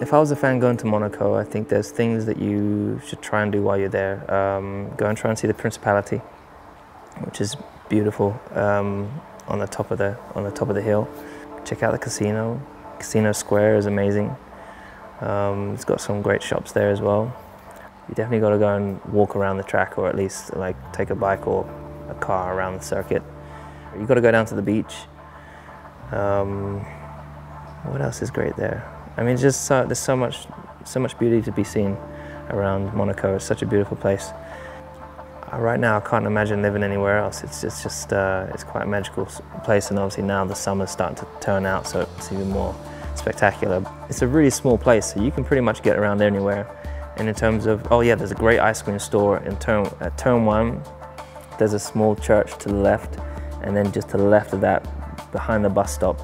If I was a fan going to Monaco, I think there's things that you should try and do while you're there. Um, go and try and see the Principality, which is beautiful um, on the top of the on the top of the hill. Check out the casino. Casino Square is amazing. Um, it's got some great shops there as well. You definitely got to go and walk around the track, or at least like take a bike or a car around the circuit. You got to go down to the beach. Um, what else is great there? I mean, just so, there's so much, so much beauty to be seen around Monaco. It's such a beautiful place. Uh, right now, I can't imagine living anywhere else. It's just, just uh, it's quite a magical place, and obviously now the summer's starting to turn out, so it's even more spectacular. It's a really small place, so you can pretty much get around anywhere. And in terms of, oh yeah, there's a great ice cream store in turn, at turn one. There's a small church to the left, and then just to the left of that, behind the bus stop,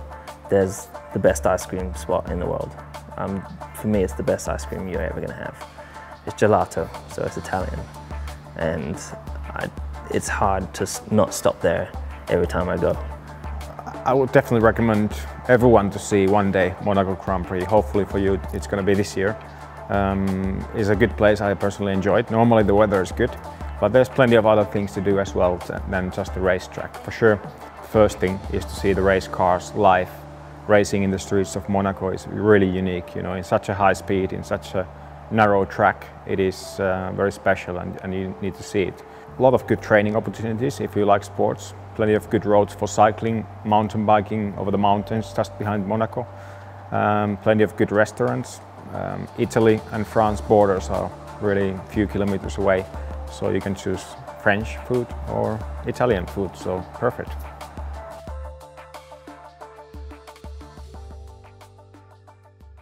there's the best ice cream spot in the world. Um, for me, it's the best ice cream you're ever gonna have. It's gelato, so it's Italian. And I, it's hard to not stop there every time I go. I would definitely recommend everyone to see one day Monaco Grand Prix. Hopefully for you, it's going to be this year. Um, it's a good place. I personally enjoy it. Normally the weather is good, but there's plenty of other things to do as well than just the racetrack. For sure, first thing is to see the race cars live. Racing in the streets of Monaco is really unique. You know, in such a high speed, in such a narrow track, it is uh, very special, and, and you need to see it. A lot of good training opportunities if you like sports. Plenty of good roads for cycling, mountain biking over the mountains just behind Monaco. Um, plenty of good restaurants. Um, Italy and France borders are really a few kilometers away, so you can choose French food or Italian food, so perfect.